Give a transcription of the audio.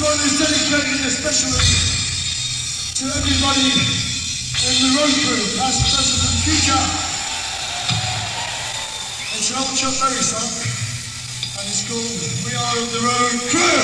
one is dedicated especially to everybody in the road crew, past, present and future. It's an old Chuck song, and it's called We Are the Road Crew.